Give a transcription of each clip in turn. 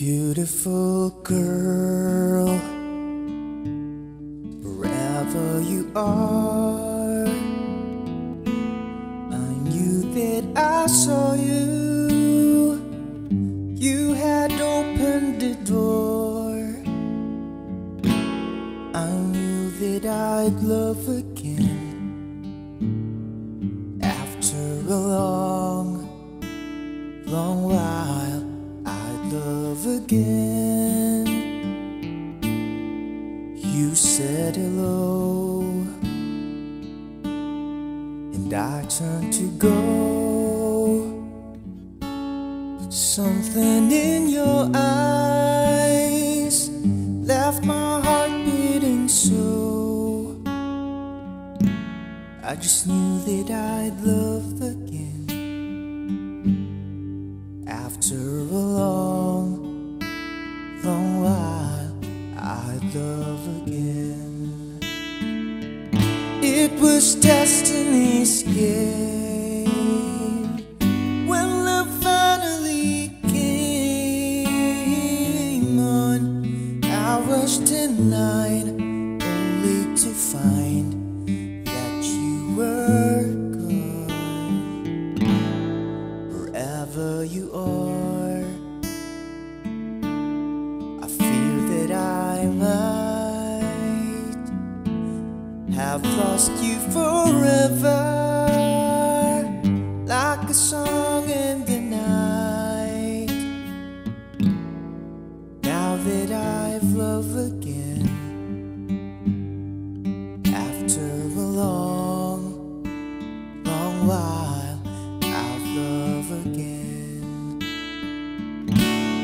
Beautiful girl, wherever you are, I knew that I saw you. You had opened the door. I knew that I'd love again after a long, long again. You said hello, and I turned to go. But something in your eyes left my heart beating so. I just knew that I'd love again love again. It was destiny's game when love finally came on. I rushed in line have lost you forever, like a song in the night. Now that I've loved again, after a long, long while, I've love again.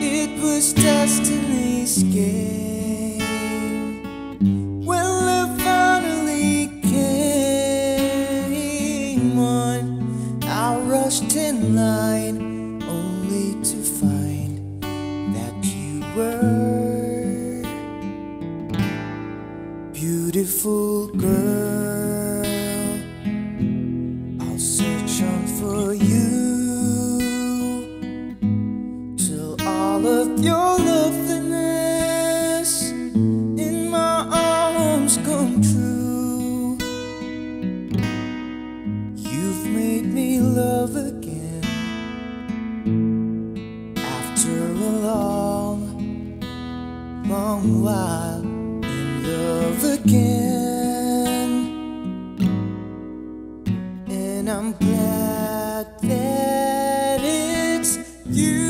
It was destiny's game on. I rushed in line only to find that you were beautiful girl. I'll search on for you till all of your loveliness love again after a long, long while in love again. And I'm glad that it's you.